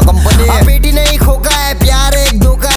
company. I'm pretty name.